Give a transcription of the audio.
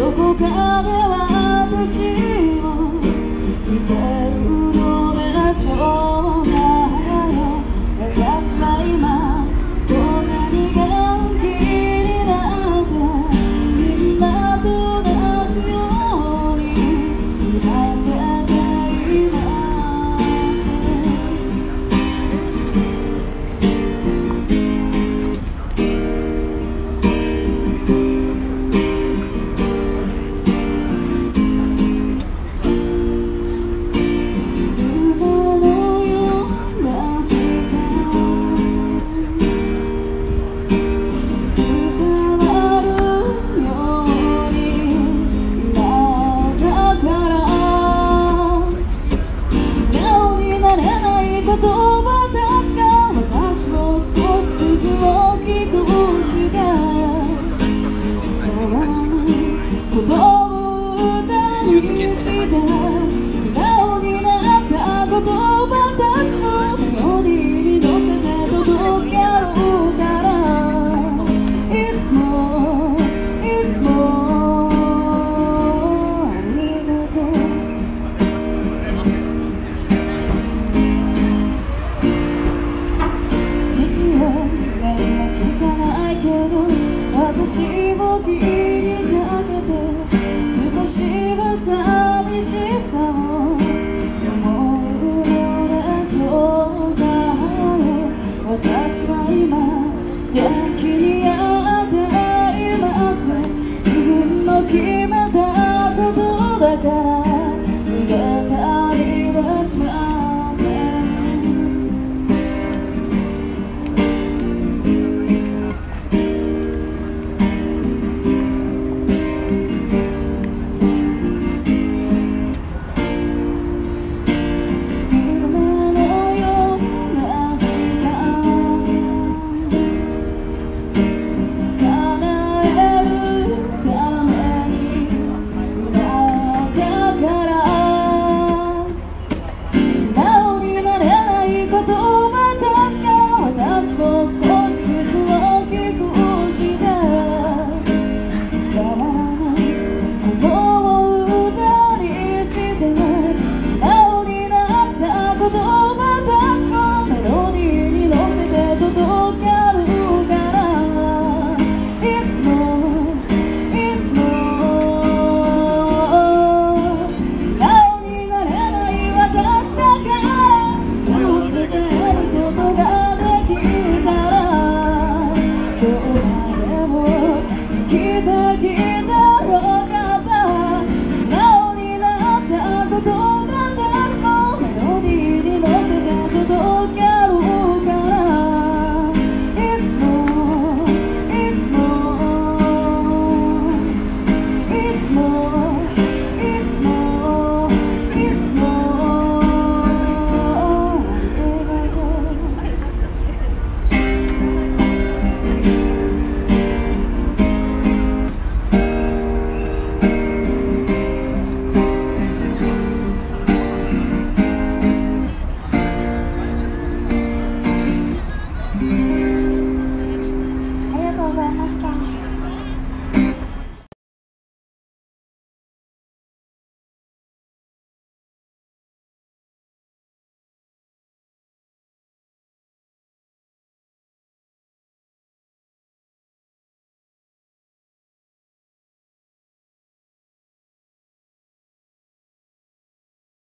どこかで私を見てる Yeah.